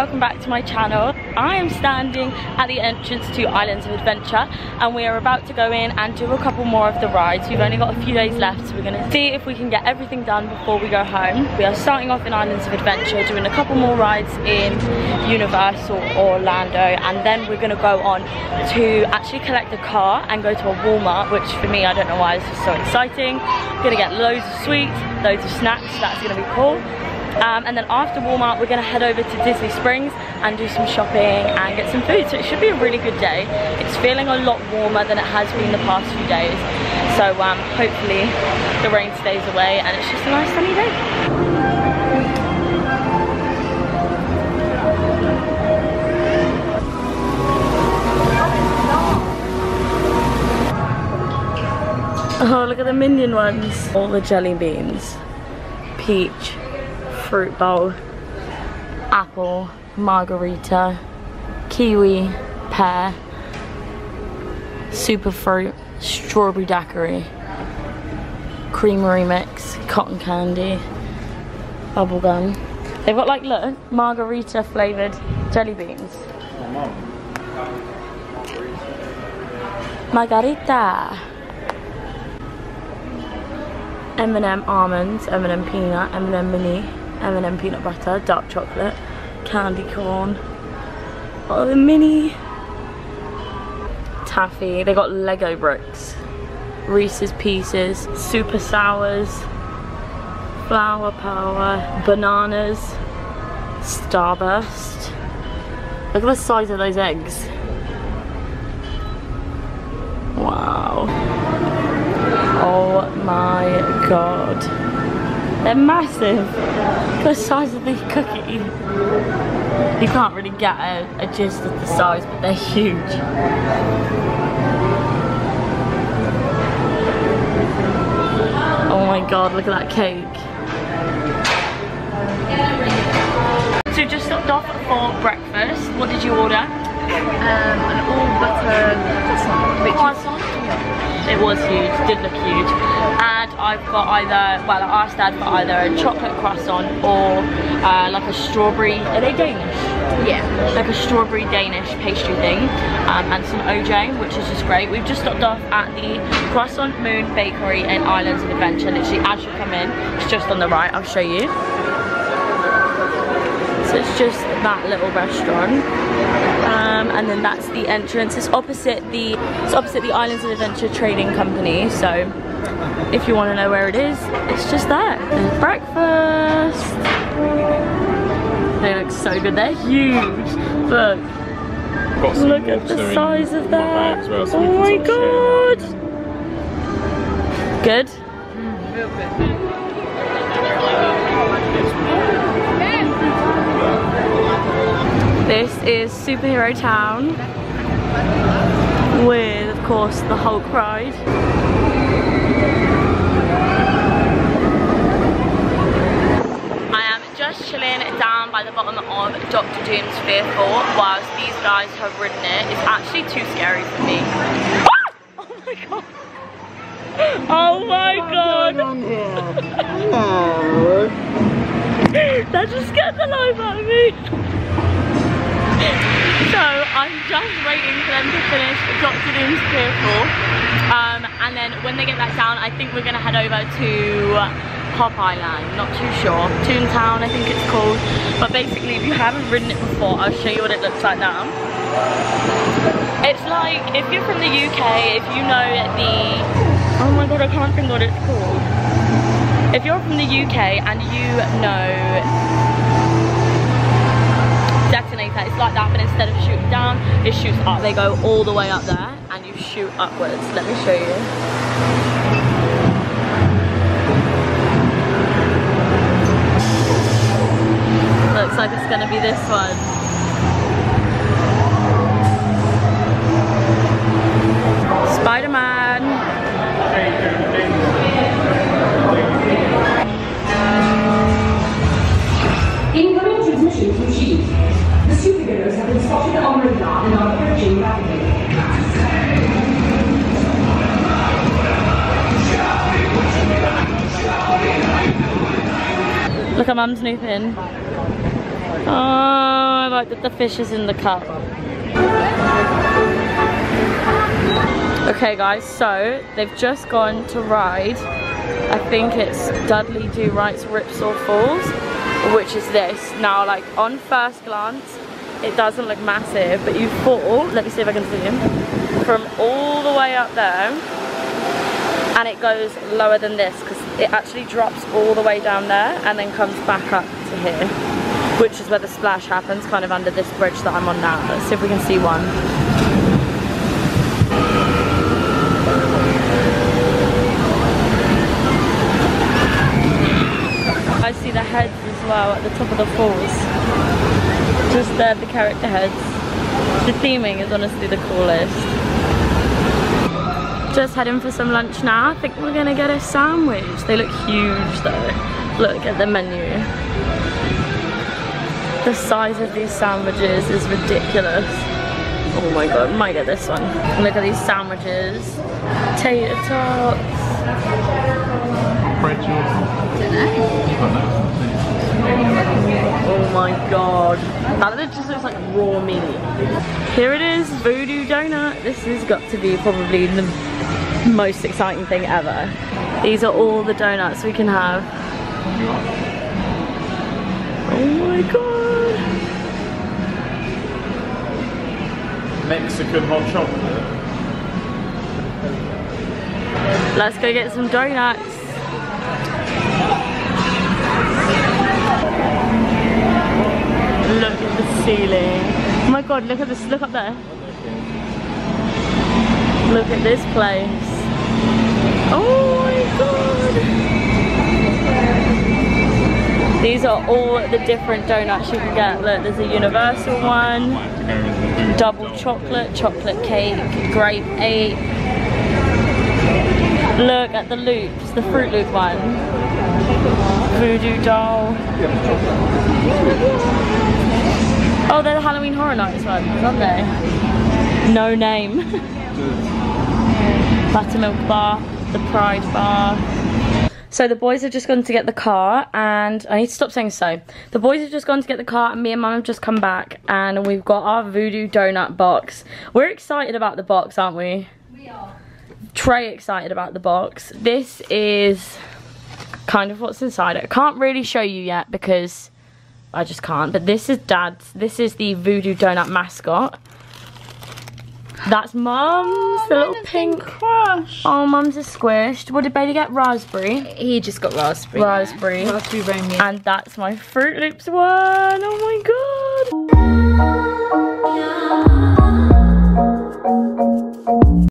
welcome back to my channel. I am standing at the entrance to Islands of Adventure and we are about to go in and do a couple more of the rides. We've only got a few days left so we're going to see if we can get everything done before we go home. We are starting off in Islands of Adventure, doing a couple more rides in Universal Orlando and then we're going to go on to actually collect a car and go to a Walmart which for me I don't know why is so exciting. Gonna get loads of sweets, loads of snacks, that's going to be cool. Um, and then after Walmart, we're gonna head over to Disney Springs and do some shopping and get some food. So it should be a really good day. It's feeling a lot warmer than it has been the past few days. So um, hopefully the rain stays away and it's just a nice sunny day. Oh, look at the minion ones. All the jelly beans. Peach, fruit bowl, apple, margarita, kiwi, pear, super fruit, strawberry daiquiri, creamery mix, cotton candy, bubble gum. They've got like, look, margarita flavoured jelly beans. Margarita. M&M almonds, M&M peanut, M&M mini, M&M peanut butter, dark chocolate, candy corn, oh the mini taffy. They got Lego bricks, Reese's Pieces, super sours, flower power, bananas, Starburst. Look at the size of those eggs. Wow. Oh my god. They're massive. The size of the cookie. You can't really get a, a gist of the size, but they're huge. Oh my god, look at that cake. So just stopped off for breakfast. What did you order? Um, an all butter croissant. Croissant. It was huge, did look huge. And I've got either, well I asked Dad for either a chocolate croissant or uh, like a strawberry, are they Danish? yeah. Like a strawberry Danish pastry thing um, and some OJ, which is just great. We've just stopped off at the Croissant Moon Bakery in Islands of Adventure. Literally as you come in, it's just on the right, I'll show you. So it's just that little restaurant. Um, and then that's the entrance. It's opposite the it's opposite the Islands of Adventure Trading Company. So if you want to know where it is, it's just there. There's breakfast. They look so good. They're huge. Look. Look at the size of that. well, so oh my sort of share. god. Good. This is Superhero Town with, of course, the Hulk ride. I am just chilling down by the bottom of Doom's Fear Fort whilst these guys have ridden it. It's actually too scary for me. Oh my god! Oh my god! that just scared the life out of me. So I'm just waiting for them to finish Doctor Doom's Fearfall. Um, and then when they get that down, I think we're gonna head over to Pop Island. Not too sure. Toontown, I think it's called. But basically, if you haven't ridden it before, I'll show you what it looks like now. It's like, if you're from the UK, if you know the... Oh my god, I can't think what it's called. If you're from the UK and you know detonator, it's like that, but instead of shooting down, it shoots up. They go all the way up there and you shoot upwards. Let me show you. Looks like it's gonna be this one. Spider-Man. Incoming transmission from Chief. The superheroes have been spotted on radar and are approaching rapidly. Look at mum's new pin. Oh, I like that the fish is in the cup. Okay guys, so they've just gone to ride. I think it's Dudley Do Right's Ripsaw Falls, which is this. Now like on first glance, it doesn't look massive, but you fall, let me see if I can zoom, from all the way up there, and it goes lower than this, because it actually drops all the way down there, and then comes back up to here, which is where the splash happens, kind of under this bridge that I'm on now. Let's see if we can see one. I see the heads as well at the top of the falls. Just there, the character heads. The theming is honestly the coolest. Just heading for some lunch now. I think we're gonna get a sandwich. They look huge though. Look at the menu. The size of these sandwiches is ridiculous. Oh my god, might get this one. Look at these sandwiches. Tater tots. Oh my god. That just looks like raw meat. Here it is, Voodoo Doughnut. This has got to be probably the most exciting thing ever. These are all the donuts we can have. Oh my god. Mexican hot chocolate. Let's go get some donuts. Look at the ceiling. Oh my god, look at this, look up there. Look at this place. Oh my god. These are all the different donuts you can get. Look, there's a universal one, double chocolate, chocolate cake, grape ape. Look at the loops, the Froot Loop one. Voodoo doll. Oh, they're the Halloween Horror Nights ones, aren't they? No name. Buttermilk bar, the Pride bar. So the boys have just gone to get the car and I need to stop saying so. The boys have just gone to get the car and me and mum have just come back and we've got our voodoo doughnut box. We're excited about the box, aren't we? We are. Trey excited about the box. This is kind of what's inside it. I can't really show you yet because I just can't. But this is dad's. This is the voodoo doughnut mascot. That's mum's, the little pink. Crush. Oh, mum's is squished. What did Bailey get? Raspberry. He just got raspberry. Raspberry. Raspberry Romeo. And that's my Froot Loops one. Oh